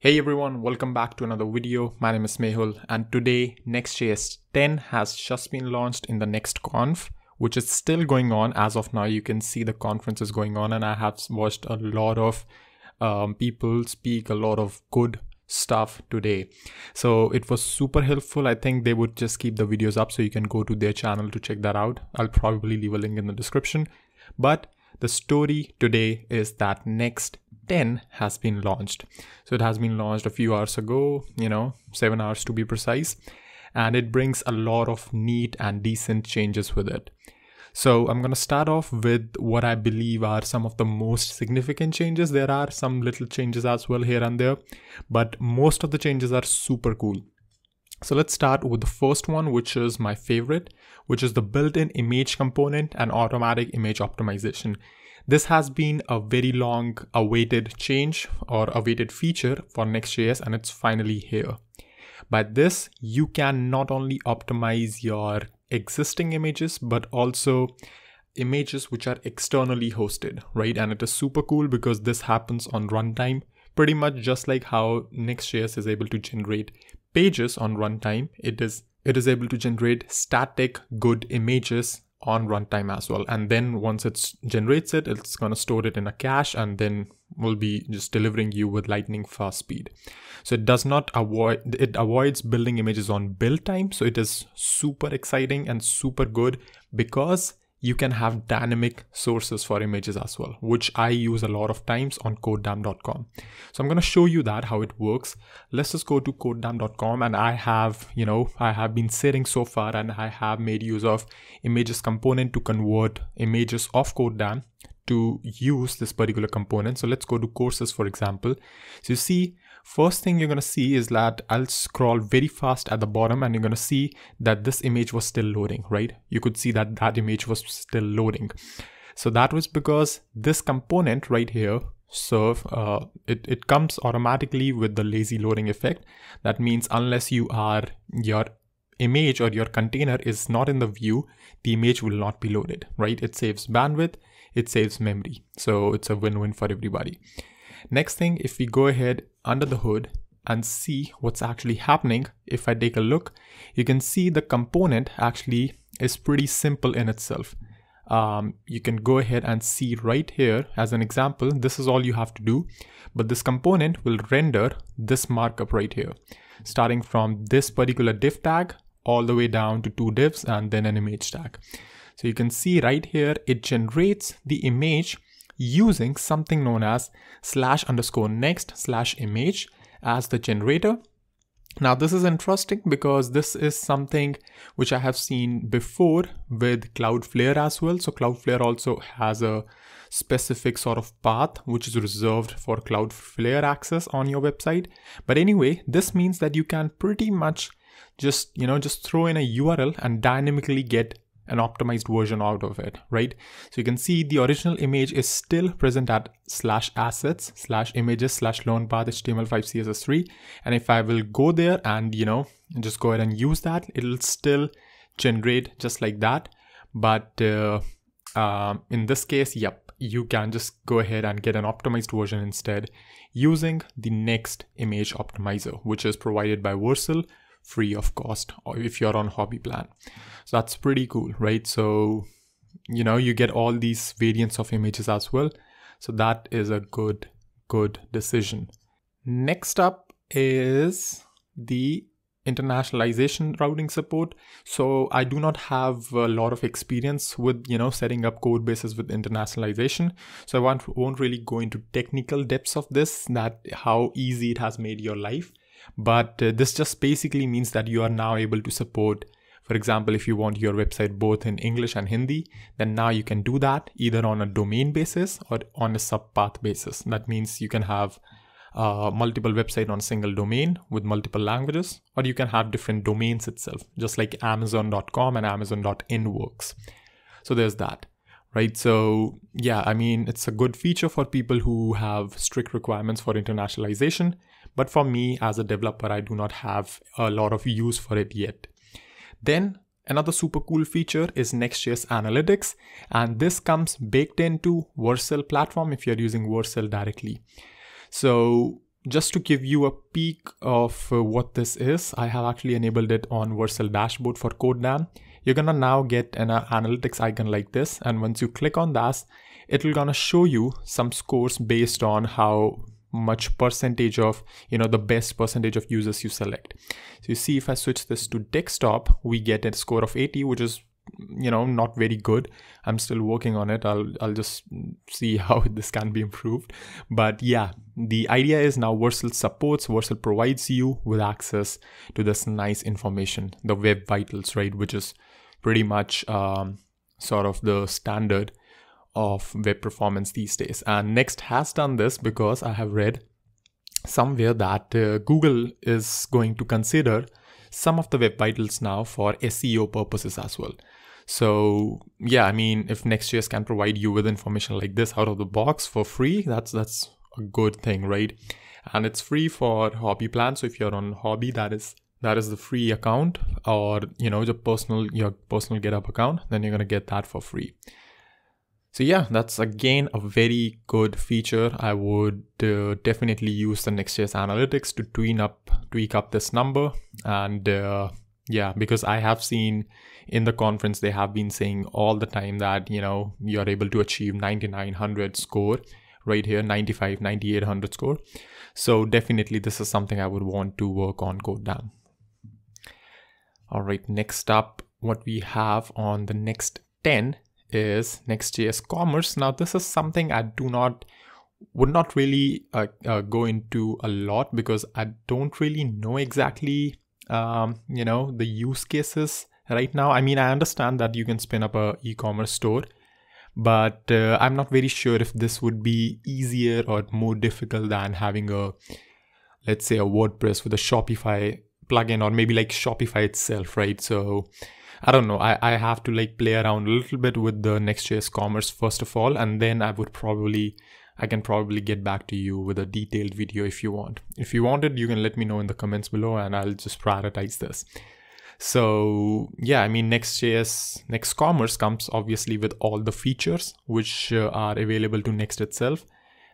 Hey everyone, welcome back to another video. My name is Mehul and today Next.js 10 has just been launched in the next conf, which is still going on as of now. You can see the conference is going on and I have watched a lot of um, people speak a lot of good stuff today. So it was super helpful. I think they would just keep the videos up so you can go to their channel to check that out. I'll probably leave a link in the description. But the story today is that Next 10 has been launched. So it has been launched a few hours ago, you know, seven hours to be precise. And it brings a lot of neat and decent changes with it. So I'm going to start off with what I believe are some of the most significant changes. There are some little changes as well here and there, but most of the changes are super cool. So let's start with the first one, which is my favorite, which is the built-in image component and automatic image optimization. This has been a very long awaited change or awaited feature for Next.js and it's finally here. By this, you can not only optimize your existing images, but also images which are externally hosted, right? And it is super cool because this happens on runtime, pretty much just like how Next.js is able to generate pages on runtime. It is it is able to generate static good images on runtime as well. And then once it generates it, it's going to store it in a cache and then will be just delivering you with lightning fast speed. So it does not avoid, it avoids building images on build time. So it is super exciting and super good because you can have dynamic sources for images as well, which I use a lot of times on codedamn.com. So I'm going to show you that how it works. Let's just go to codedamn.com and I have, you know, I have been sitting so far and I have made use of images component to convert images of CodeDamn to use this particular component. So let's go to courses, for example. So you see First thing you're going to see is that I'll scroll very fast at the bottom and you're going to see that this image was still loading, right? You could see that that image was still loading. So that was because this component right here, so uh, it, it comes automatically with the lazy loading effect. That means unless you are, your image or your container is not in the view, the image will not be loaded, right? It saves bandwidth, it saves memory. So it's a win-win for everybody. Next thing, if we go ahead under the hood and see what's actually happening, if I take a look, you can see the component actually is pretty simple in itself. Um, you can go ahead and see right here as an example, this is all you have to do, but this component will render this markup right here, starting from this particular div tag all the way down to two divs and then an image tag. So you can see right here, it generates the image using something known as slash underscore next slash image as the generator. Now this is interesting because this is something which I have seen before with Cloudflare as well. So Cloudflare also has a specific sort of path which is reserved for Cloudflare access on your website. But anyway, this means that you can pretty much just, you know, just throw in a URL and dynamically get an optimized version out of it, right? So you can see the original image is still present at slash assets slash images slash learn path HTML5 CSS3. And if I will go there and, you know, just go ahead and use that, it'll still generate just like that. But uh, uh, in this case, yep, you can just go ahead and get an optimized version instead using the next image optimizer, which is provided by Vercel free of cost or if you're on hobby plan. So that's pretty cool, right? So, you know, you get all these variants of images as well. So that is a good, good decision. Next up is the internationalization routing support. So I do not have a lot of experience with, you know, setting up code bases with internationalization. So I won't, won't really go into technical depths of this, that how easy it has made your life. But uh, this just basically means that you are now able to support for example, if you want your website both in English and Hindi, then now you can do that either on a domain basis or on a subpath basis. That means you can have uh, multiple website on a single domain with multiple languages, or you can have different domains itself, just like Amazon.com and Amazon.in works. So there's that, right? So yeah, I mean, it's a good feature for people who have strict requirements for internationalization. But for me as a developer, I do not have a lot of use for it yet. Then another super cool feature is Next.js Analytics, and this comes baked into Vercel platform if you're using Vercel directly. So just to give you a peek of uh, what this is, I have actually enabled it on Vercel dashboard for CodeDamn. You're gonna now get an uh, analytics icon like this. And once you click on that, it'll gonna show you some scores based on how much percentage of you know the best percentage of users you select. So you see if i switch this to desktop we get a score of 80 which is you know not very good. I'm still working on it. I'll i'll just see how this can be improved. But yeah the idea is now Vercel supports Vercel provides you with access to this nice information the web vitals right which is pretty much um, sort of the standard of web performance these days and next has done this because i have read somewhere that uh, google is going to consider some of the web vitals now for seo purposes as well so yeah, I mean, if Next.js can provide you with information like this out of the box for free, that's that's a good thing, right? And it's free for hobby plan. So if you're on hobby, that is that is the free account, or you know, your personal your personal GitHub account, then you're gonna get that for free. So yeah, that's again a very good feature. I would uh, definitely use the Next.js analytics to tweak up tweak up this number and uh, yeah, because I have seen in the conference they have been saying all the time that, you know, you're able to achieve 9900 score right here, 95, 9800 score. So definitely this is something I would want to work on CodeDamn. All right, next up, what we have on the next 10 is Next.js Commerce. Now, this is something I do not would not really uh, uh, go into a lot because I don't really know exactly um, you know, the use cases right now. I mean, I understand that you can spin up a e-commerce store, but uh, I'm not very sure if this would be easier or more difficult than having a, let's say, a WordPress with a Shopify plugin or maybe like Shopify itself, right? So I don't know. I, I have to like play around a little bit with the Next.js commerce first of all, and then I would probably I can probably get back to you with a detailed video if you want. If you want it, you can let me know in the comments below and I'll just prioritize this. So yeah, I mean, Next.js, Next Commerce comes obviously with all the features which uh, are available to Next itself.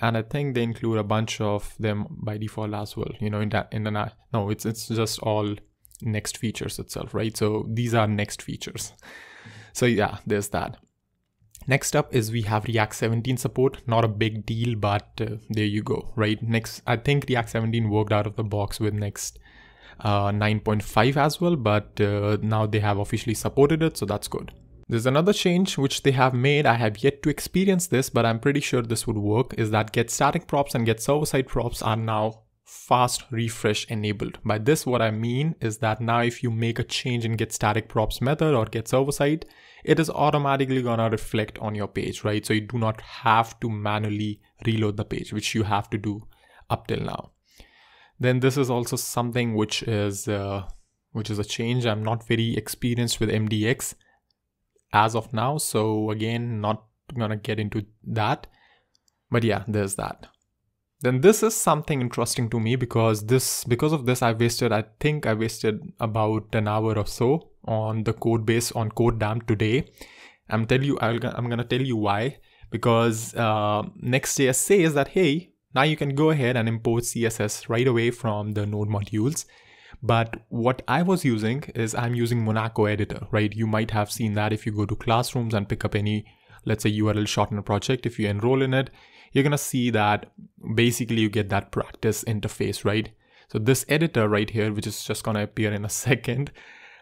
And I think they include a bunch of them by default as well. You know, in that in the no, it's it's just all Next features itself, right? So these are Next features. So yeah, there's that. Next up is we have React 17 support. Not a big deal, but uh, there you go, right? Next, I think React 17 worked out of the box with Next uh, 9.5 as well, but uh, now they have officially supported it, so that's good. There's another change which they have made. I have yet to experience this, but I'm pretty sure this would work. Is that get static props and get server side props are now fast refresh enabled. By this, what I mean is that now if you make a change in get static props method or get server side, it is automatically gonna reflect on your page, right? So you do not have to manually reload the page, which you have to do up till now. Then this is also something which is uh, which is a change. I'm not very experienced with MDX as of now, so again, not gonna get into that. But yeah, there's that then this is something interesting to me because this because of this I wasted I think I wasted about an hour or so on the code base on CodeDamn today. I'm tell you i am gonna tell you why because uh, Next.js says that hey now you can go ahead and import CSS right away from the node modules. But what I was using is I'm using Monaco editor, right? You might have seen that if you go to classrooms and pick up any, let's say URL shortener project, if you enroll in it, you're going to see that basically you get that practice interface, right? So this editor right here, which is just going to appear in a second.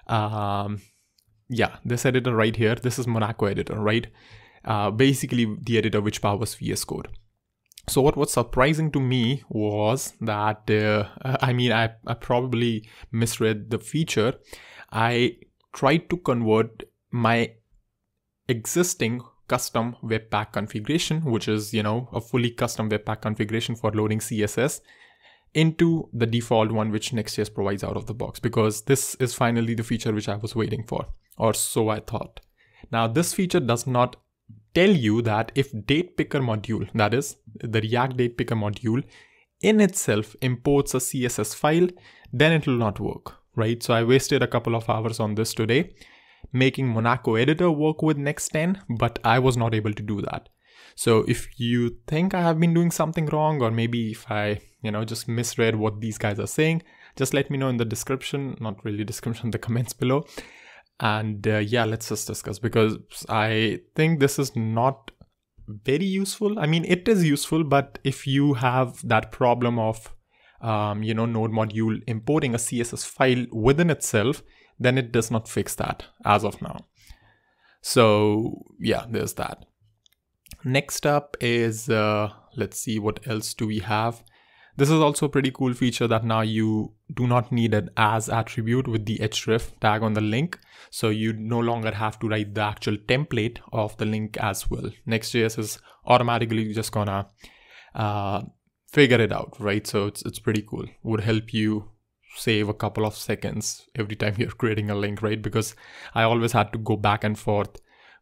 Um, yeah, this editor right here, this is Monaco editor, right? Uh, basically the editor which powers VS Code. So what was surprising to me was that, uh, I mean, I, I probably misread the feature. I tried to convert my existing custom webpack configuration, which is, you know, a fully custom webpack configuration for loading CSS into the default one which Next.js provides out of the box because this is finally the feature which I was waiting for or so I thought. Now this feature does not tell you that if date picker module, that is the React date picker module in itself imports a CSS file, then it will not work, right? So I wasted a couple of hours on this today making Monaco editor work with Next 10, but I was not able to do that. So if you think I have been doing something wrong, or maybe if I, you know, just misread what these guys are saying, just let me know in the description, not really description, the comments below. And uh, yeah, let's just discuss because I think this is not very useful. I mean, it is useful, but if you have that problem of, um, you know, node module importing a CSS file within itself, then it does not fix that as of now. So yeah, there's that. Next up is, uh, let's see what else do we have. This is also a pretty cool feature that now you do not need an as attribute with the href tag on the link. So you no longer have to write the actual template of the link as well. Next.js is automatically just gonna uh, figure it out, right? So it's, it's pretty cool. Would help you save a couple of seconds every time you're creating a link, right? Because I always had to go back and forth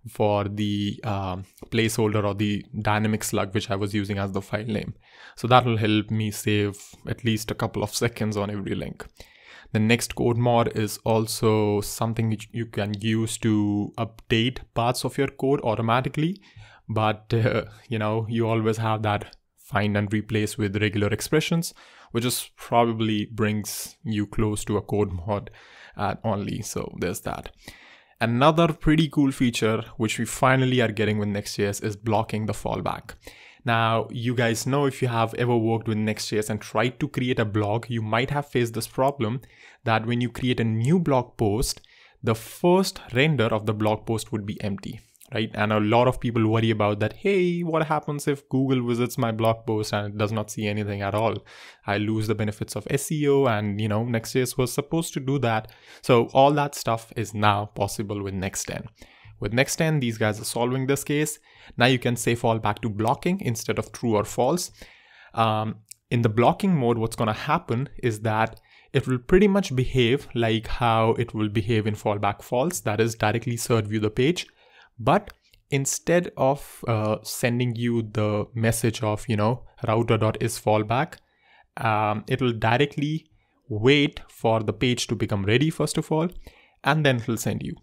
for the um, placeholder or the dynamic slug which I was using as the file name. So that will help me save at least a couple of seconds on every link. The next code mod is also something which you can use to update parts of your code automatically. But, uh, you know, you always have that find and replace with regular expressions, which is probably brings you close to a code mod at only. So there's that. Another pretty cool feature, which we finally are getting with Next.js is blocking the fallback. Now, you guys know if you have ever worked with Next.js and tried to create a blog, you might have faced this problem that when you create a new blog post, the first render of the blog post would be empty right? And a lot of people worry about that. Hey, what happens if Google visits my blog post and it does not see anything at all? I lose the benefits of SEO and, you know, Next.js was supposed to do that. So all that stuff is now possible with Next10. With Next10, these guys are solving this case. Now you can say fall back to blocking instead of true or false. Um, in the blocking mode, what's going to happen is that it will pretty much behave like how it will behave in fallback false, that is directly serve view the page. But instead of uh, sending you the message of, you know, router.isFallback, um, it will directly wait for the page to become ready, first of all, and then it will send you.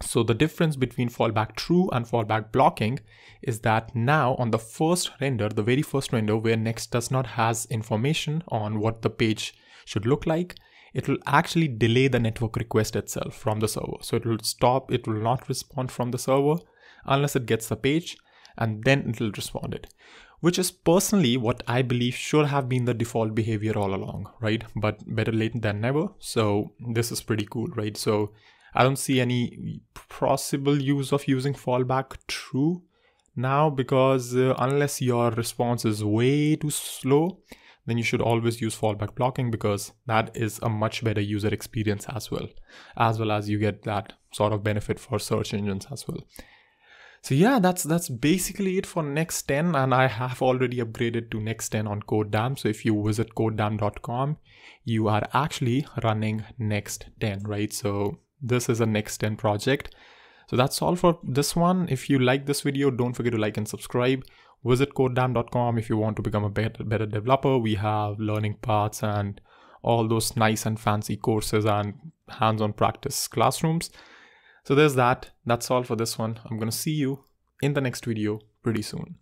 So the difference between fallback true and fallback blocking is that now on the first render, the very first render where next does not has information on what the page should look like, it will actually delay the network request itself from the server. So it will stop, it will not respond from the server unless it gets the page and then it will respond it. Which is personally what I believe should have been the default behavior all along, right? But better late than never. So this is pretty cool, right? So I don't see any possible use of using fallback true now because uh, unless your response is way too slow, then you should always use fallback blocking because that is a much better user experience as well, as well as you get that sort of benefit for search engines as well. So yeah, that's that's basically it for Next 10 and I have already upgraded to Next 10 on CodeDamn. So if you visit codedamn.com, you are actually running Next 10, right? So this is a Next 10 project. So that's all for this one. If you like this video, don't forget to like and subscribe visit codedamn.com if you want to become a better, better developer. We have learning paths and all those nice and fancy courses and hands-on practice classrooms. So there's that. That's all for this one. I'm going to see you in the next video pretty soon.